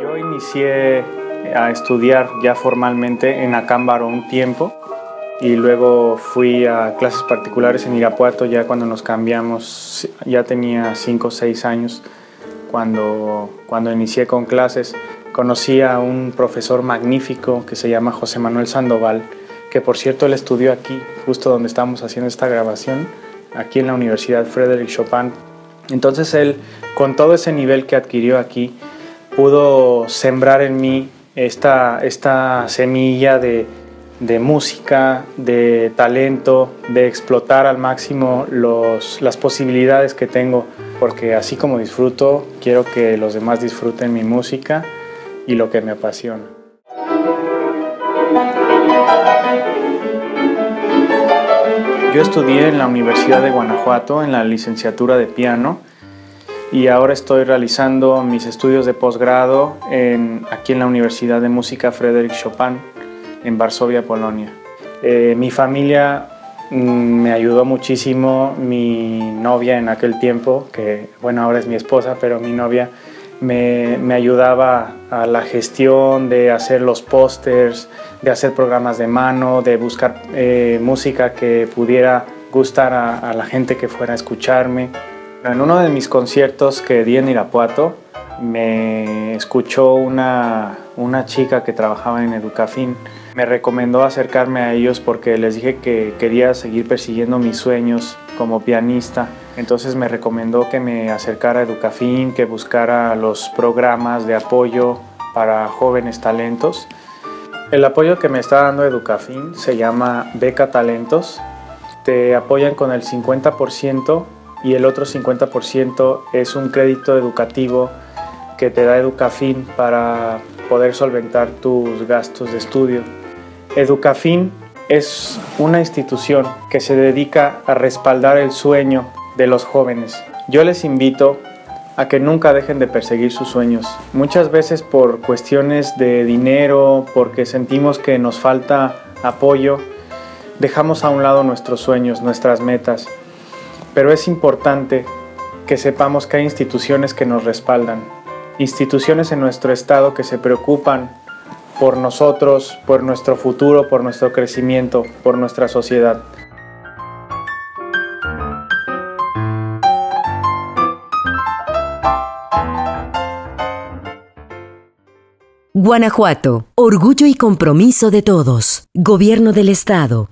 Yo inicié a estudiar ya formalmente en Acámbaro un tiempo y luego fui a clases particulares en Irapuato ya cuando nos cambiamos, ya tenía 5 o 6 años cuando, cuando inicié con clases. Conocí a un profesor magnífico que se llama José Manuel Sandoval, que por cierto él estudió aquí, justo donde estamos haciendo esta grabación, aquí en la Universidad Frédéric Chopin. Entonces él, con todo ese nivel que adquirió aquí, pudo sembrar en mí esta, esta semilla de, de música, de talento, de explotar al máximo los, las posibilidades que tengo, porque así como disfruto, quiero que los demás disfruten mi música y lo que me apasiona. Yo estudié en la Universidad de Guanajuato en la licenciatura de piano y ahora estoy realizando mis estudios de posgrado aquí en la Universidad de Música Frédéric Chopin en Varsovia, Polonia. Eh, mi familia mm, me ayudó muchísimo, mi novia en aquel tiempo, que bueno, ahora es mi esposa, pero mi novia me, ayudaba a la gestión de hacer los pósters, de hacer programas de mano, de buscar eh, música que pudiera gustar a, a la gente que fuera a escucharme. En uno de mis conciertos que di en Irapuato, me escuchó una, una chica que trabajaba en Educafin me recomendó acercarme a ellos porque les dije que quería seguir persiguiendo mis sueños como pianista. Entonces me recomendó que me acercara a Educafin, que buscara los programas de apoyo para jóvenes talentos. El apoyo que me está dando Educafin se llama Beca Talentos. Te apoyan con el 50% y el otro 50% es un crédito educativo que te da Educafin para poder solventar tus gastos de estudio. Educafin es una institución que se dedica a respaldar el sueño de los jóvenes. Yo les invito a que nunca dejen de perseguir sus sueños. Muchas veces por cuestiones de dinero, porque sentimos que nos falta apoyo, dejamos a un lado nuestros sueños, nuestras metas. Pero es importante que sepamos que hay instituciones que nos respaldan, instituciones en nuestro estado que se preocupan por nosotros, por nuestro futuro, por nuestro crecimiento, por nuestra sociedad. Guanajuato, orgullo y compromiso de todos. Gobierno del Estado.